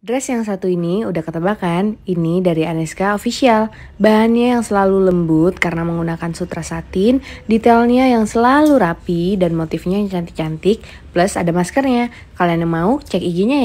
Dress yang satu ini udah ketebakan. Ini dari Aneska Official. Bahannya yang selalu lembut karena menggunakan sutra satin, detailnya yang selalu rapi dan motifnya yang cantik-cantik, plus ada maskernya. Kalian yang mau cek IG-nya ya.